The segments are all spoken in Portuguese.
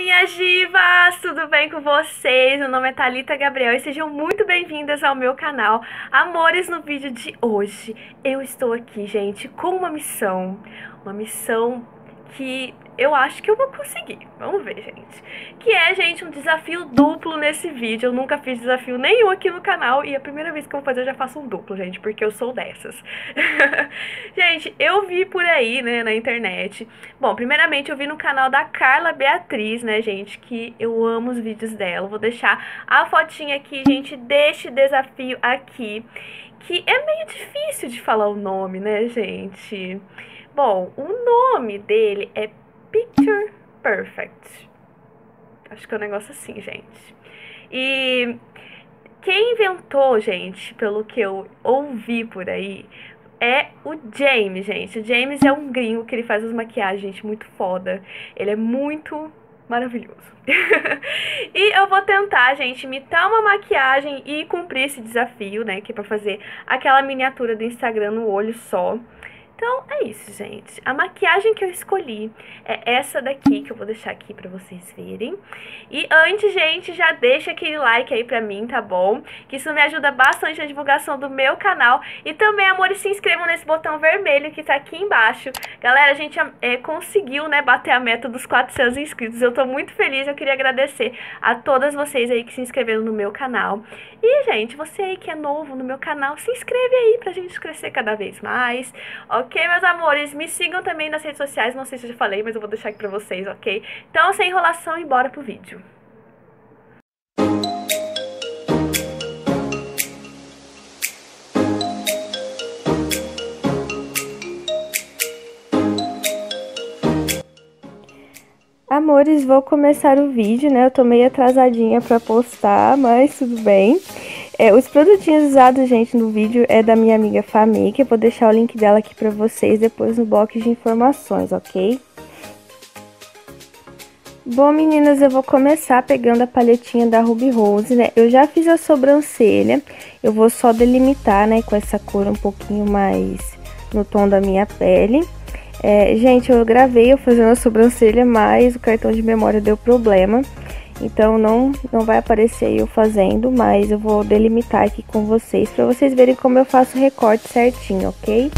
minhas divas! Tudo bem com vocês? Meu nome é Thalita Gabriel e sejam muito bem-vindas ao meu canal. Amores, no vídeo de hoje eu estou aqui, gente, com uma missão. Uma missão que eu acho que eu vou conseguir. Vamos ver, gente. Que é, gente, um desafio duplo nesse vídeo. Eu nunca fiz desafio nenhum aqui no canal e a primeira vez que eu vou fazer eu já faço um duplo, gente, porque eu sou dessas. gente, eu vi por aí, né, na internet. Bom, primeiramente eu vi no canal da Carla Beatriz, né, gente, que eu amo os vídeos dela. Vou deixar a fotinha aqui, gente, deste desafio aqui, que é meio difícil de falar o nome, né, gente? Bom, o nome dele é Picture Perfect. Acho que é um negócio assim, gente. E quem inventou, gente, pelo que eu ouvi por aí, é o James, gente. O James é um gringo que ele faz as maquiagens, gente, muito foda. Ele é muito maravilhoso. e eu vou tentar, gente, imitar uma maquiagem e cumprir esse desafio, né? Que é pra fazer aquela miniatura do Instagram no olho só. Então é isso, gente. A maquiagem que eu escolhi é essa daqui, que eu vou deixar aqui pra vocês verem. E antes, gente, já deixa aquele like aí pra mim, tá bom? Que isso me ajuda bastante na divulgação do meu canal. E também, amores, se inscrevam nesse botão vermelho que tá aqui embaixo. Galera, a gente é, conseguiu, né, bater a meta dos 400 inscritos. Eu tô muito feliz, eu queria agradecer a todas vocês aí que se inscreveram no meu canal. E, gente, você aí que é novo no meu canal, se inscreve aí pra gente crescer cada vez mais, ok? Ok, meus amores? Me sigam também nas redes sociais, não sei se eu já falei, mas eu vou deixar aqui pra vocês, ok? Então, sem enrolação, embora pro vídeo. Amores, vou começar o vídeo, né? Eu tô meio atrasadinha pra postar, mas tudo bem. É, os produtinhos usados, gente, no vídeo é da minha amiga Famake. Eu vou deixar o link dela aqui pra vocês depois no box de informações, ok? Bom, meninas, eu vou começar pegando a palhetinha da Ruby Rose, né? Eu já fiz a sobrancelha, eu vou só delimitar, né, com essa cor um pouquinho mais no tom da minha pele. É, gente, eu gravei eu fazendo a sobrancelha, mas o cartão de memória deu problema. Então não, não vai aparecer eu fazendo, mas eu vou delimitar aqui com vocês para vocês verem como eu faço o recorte certinho, ok?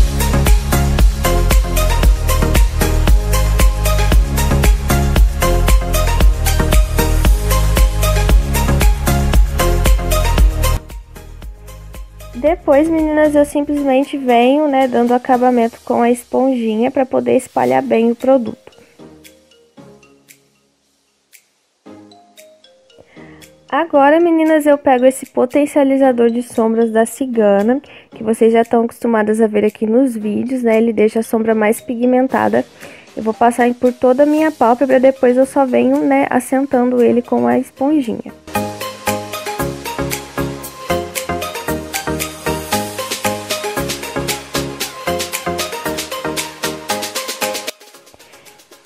Depois, meninas, eu simplesmente venho, né, dando acabamento com a esponjinha para poder espalhar bem o produto. Agora, meninas, eu pego esse potencializador de sombras da Cigana, que vocês já estão acostumadas a ver aqui nos vídeos, né? Ele deixa a sombra mais pigmentada. Eu vou passar por toda a minha pálpebra, depois eu só venho, né, assentando ele com a esponjinha.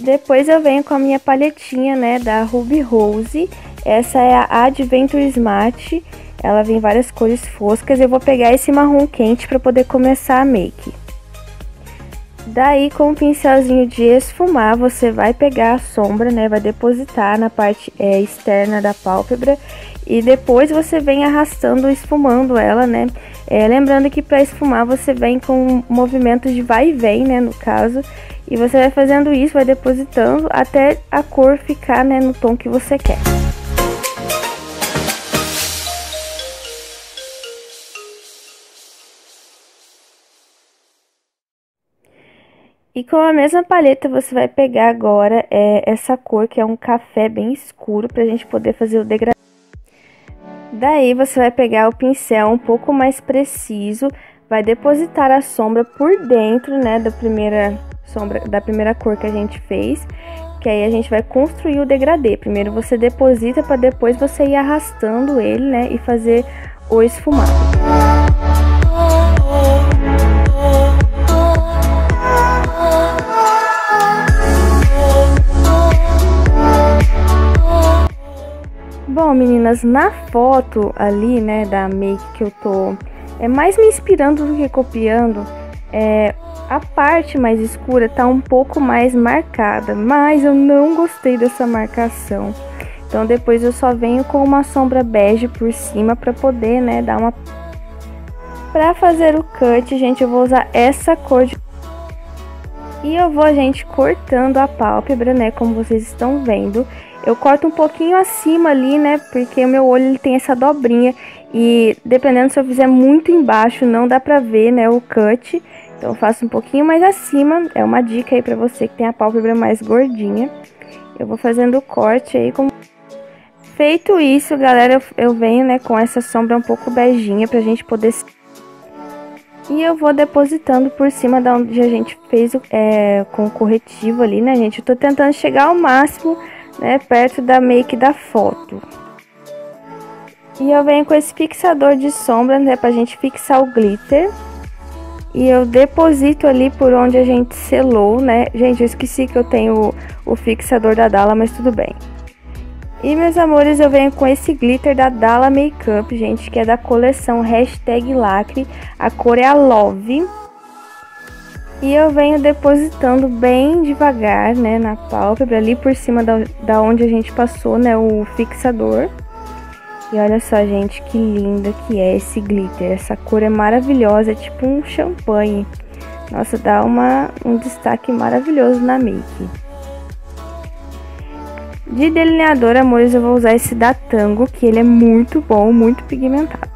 Depois eu venho com a minha paletinha, né, da Ruby Rose. Essa é a Adventure Smart. Ela vem várias cores foscas. Eu vou pegar esse marrom quente para poder começar a make. Daí, com o um pincelzinho de esfumar, você vai pegar a sombra, né? Vai depositar na parte é, externa da pálpebra. E depois você vem arrastando, esfumando ela, né? É, lembrando que para esfumar você vem com um movimento de vai e vem, né? No caso. E você vai fazendo isso, vai depositando até a cor ficar, né? No tom que você quer. E com a mesma paleta você vai pegar agora é, essa cor que é um café bem escuro pra gente poder fazer o degradê. Daí você vai pegar o pincel um pouco mais preciso, vai depositar a sombra por dentro, né, da primeira sombra, da primeira cor que a gente fez, que aí a gente vai construir o degradê. Primeiro você deposita para depois você ir arrastando ele, né, e fazer o esfumado. Bom, meninas, na foto ali, né, da make que eu tô é mais me inspirando do que copiando, é, A parte mais escura tá um pouco mais marcada, mas eu não gostei dessa marcação. Então depois eu só venho com uma sombra bege por cima para poder, né, dar uma Para fazer o cut, gente, eu vou usar essa cor de e eu vou, gente, cortando a pálpebra, né, como vocês estão vendo. Eu corto um pouquinho acima ali, né, porque o meu olho ele tem essa dobrinha e dependendo se eu fizer muito embaixo, não dá pra ver, né, o cut. Então eu faço um pouquinho mais acima, é uma dica aí pra você que tem a pálpebra mais gordinha. Eu vou fazendo o corte aí com... Feito isso, galera, eu, eu venho, né, com essa sombra um pouco beijinha pra gente poder... E eu vou depositando por cima da onde a gente fez é, com o corretivo ali, né, gente? Eu tô tentando chegar ao máximo, né, perto da make da foto. E eu venho com esse fixador de sombra, né, pra gente fixar o glitter. E eu deposito ali por onde a gente selou, né? Gente, eu esqueci que eu tenho o, o fixador da Dala, mas tudo bem. E, meus amores, eu venho com esse glitter da Dala Makeup, gente, que é da coleção Hashtag Lacre. A cor é a Love. E eu venho depositando bem devagar, né, na pálpebra, ali por cima da, da onde a gente passou, né, o fixador. E olha só, gente, que linda que é esse glitter. Essa cor é maravilhosa, é tipo um champanhe. Nossa, dá uma, um destaque maravilhoso na make. De delineador, amores, eu vou usar esse da Tango, que ele é muito bom, muito pigmentado.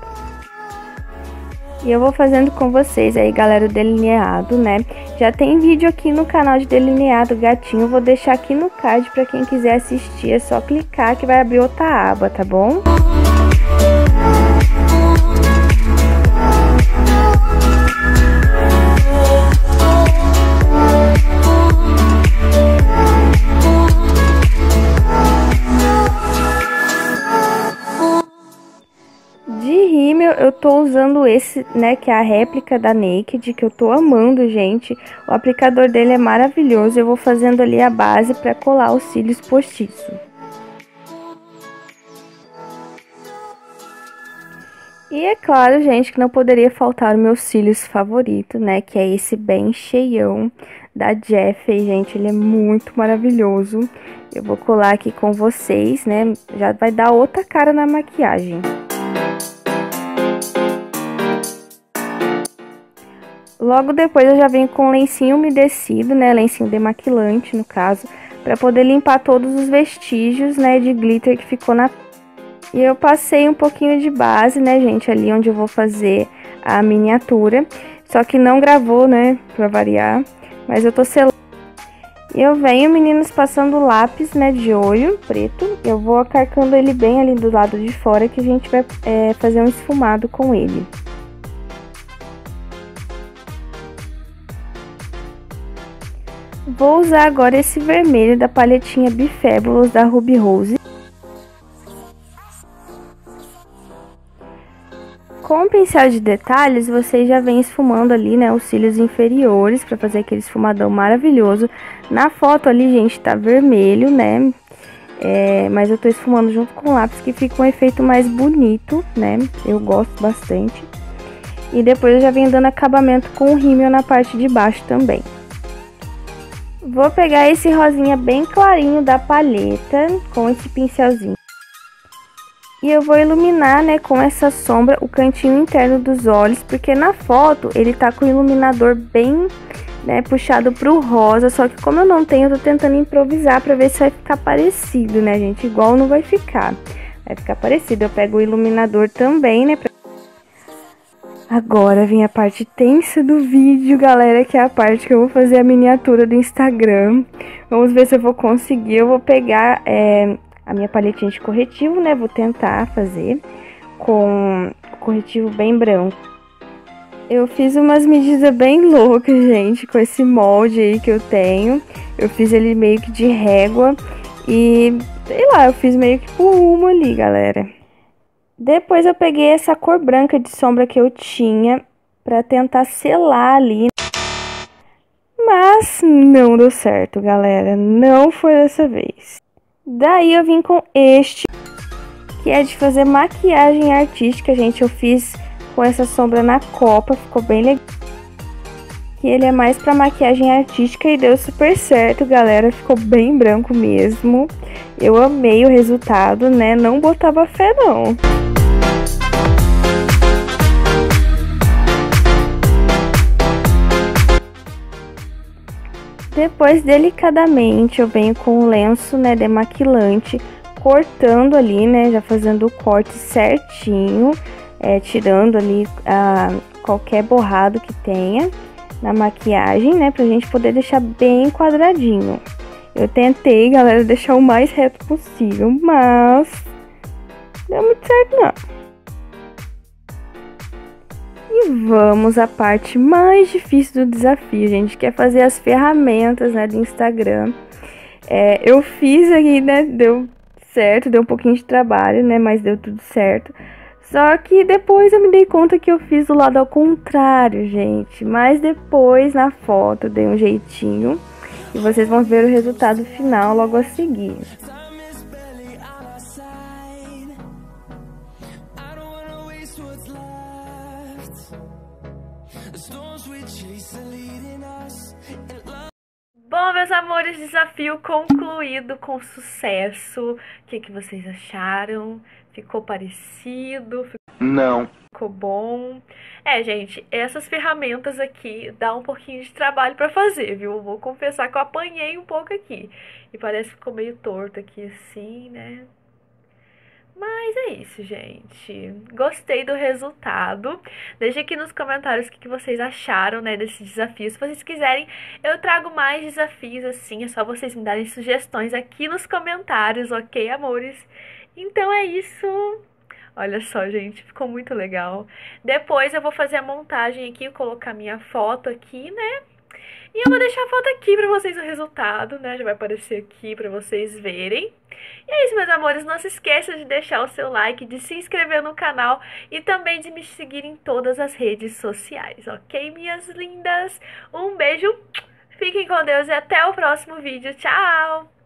E eu vou fazendo com vocês aí, galera, o delineado, né? Já tem vídeo aqui no canal de delineado gatinho, vou deixar aqui no card para quem quiser assistir, é só clicar que vai abrir outra aba, tá bom? Eu tô usando esse, né, que é a réplica da Naked, que eu tô amando, gente. O aplicador dele é maravilhoso. Eu vou fazendo ali a base para colar os cílios postiços. E é claro, gente, que não poderia faltar o meu cílios favorito, né, que é esse bem cheião da Jeffy, gente, ele é muito maravilhoso. Eu vou colar aqui com vocês, né, já vai dar outra cara na maquiagem. Logo depois eu já venho com lencinho umedecido, né, lencinho demaquilante no caso, para poder limpar todos os vestígios, né, de glitter que ficou na E eu passei um pouquinho de base, né, gente, ali onde eu vou fazer a miniatura, só que não gravou, né, para variar, mas eu tô selando. E eu venho, meninos, passando lápis, né, de olho preto. Eu vou acarcando ele bem ali do lado de fora que a gente vai é, fazer um esfumado com ele. Vou usar agora esse vermelho da paletinha Bifabulous da Ruby Rose. Com o pincel de detalhes, você já vem esfumando ali, né, os cílios inferiores para fazer aquele esfumadão maravilhoso. Na foto ali, gente, tá vermelho, né, é, mas eu tô esfumando junto com o lápis que fica um efeito mais bonito, né, eu gosto bastante. E depois eu já venho dando acabamento com o rímel na parte de baixo também. Vou pegar esse rosinha bem clarinho da palheta com esse pincelzinho. E eu vou iluminar, né, com essa sombra o cantinho interno dos olhos, porque na foto ele tá com o iluminador bem, né, puxado pro rosa, só que como eu não tenho, eu tô tentando improvisar pra ver se vai ficar parecido, né, gente, igual não vai ficar. Vai ficar parecido, eu pego o iluminador também, né, pra Agora vem a parte tensa do vídeo, galera, que é a parte que eu vou fazer a miniatura do Instagram. Vamos ver se eu vou conseguir. Eu vou pegar é, a minha paletinha de corretivo, né? Vou tentar fazer com corretivo bem branco. Eu fiz umas medidas bem loucas, gente, com esse molde aí que eu tenho. Eu fiz ele meio que de régua e, sei lá, eu fiz meio que por uma ali, galera. Depois eu peguei essa cor branca de sombra que eu tinha para tentar selar ali. Mas não deu certo, galera. Não foi dessa vez. Daí eu vim com este, que é de fazer maquiagem artística, gente. Eu fiz com essa sombra na copa, ficou bem legal. que ele é mais para maquiagem artística e deu super certo, galera. Ficou bem branco mesmo. Eu amei o resultado, né? Não botava fé, não. Depois, delicadamente, eu venho com o lenço, né, demaquilante, cortando ali, né, já fazendo o corte certinho, é, tirando ali a, qualquer borrado que tenha na maquiagem, né? Pra gente poder deixar bem quadradinho. Eu tentei, galera, deixar o mais reto possível, mas deu muito certo não. E vamos à parte mais difícil do desafio, gente, que é fazer as ferramentas, né, do Instagram. É, eu fiz aqui, né, deu certo, deu um pouquinho de trabalho, né, mas deu tudo certo. Só que depois eu me dei conta que eu fiz do lado ao contrário, gente. Mas depois na foto dei um jeitinho. E vocês vão ver o resultado final logo a seguir. Bom, meus amores, desafio concluído com sucesso. O que, que vocês acharam? Ficou parecido? Não. Ficou bom? É, gente, essas ferramentas aqui dá um pouquinho de trabalho para fazer, viu? Vou confessar que eu apanhei um pouco aqui. E parece que ficou meio torto aqui assim, né? Mas é isso, gente. Gostei do resultado. Deixe aqui nos comentários o que vocês acharam, né, desse desafio. Se vocês quiserem, eu trago mais desafios assim. É só vocês me darem sugestões aqui nos comentários, ok, amores? Então é isso. Olha só, gente, ficou muito legal. Depois eu vou fazer a montagem aqui, colocar minha foto aqui, né? E eu vou deixar a foto aqui pra vocês o resultado, né? Já vai aparecer aqui pra vocês verem. E é isso, meus amores. Não se esqueça de deixar o seu like, de se inscrever no canal e também de me seguir em todas as redes sociais, ok, minhas lindas? Um beijo, fiquem com Deus e até o próximo vídeo. Tchau!